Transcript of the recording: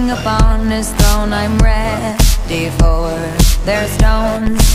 king upon his throne I'm ready for. Their stones